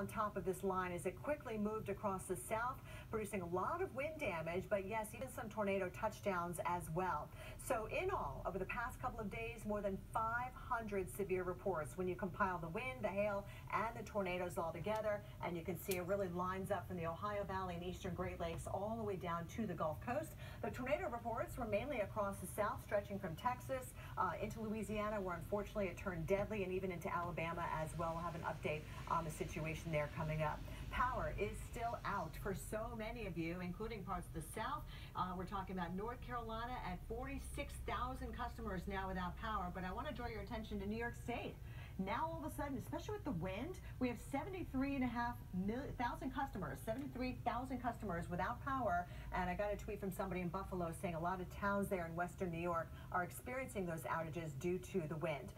on top of this line as it quickly moved across the south, producing a lot of wind damage, but yes, even some tornado touchdowns as well. So in all, over the past couple of days, more than 500 severe reports when you compile the wind, the hail, and the tornadoes all together. And you can see it really lines up from the Ohio Valley and eastern Great Lakes all the way down to the Gulf Coast. The tornado reports were mainly across the south, stretching from Texas uh, into Louisiana, where unfortunately it turned deadly, and even into Alabama as well. We'll have an update on the situation there coming up. Power is still out for so many of you, including parts of the South. Uh, we're talking about North Carolina at 46,000 customers now without power. But I want to draw your attention to New York State. Now, all of a sudden, especially with the wind, we have 73,500 customers, 73,000 customers without power. And I got a tweet from somebody in Buffalo saying a lot of towns there in western New York are experiencing those outages due to the wind.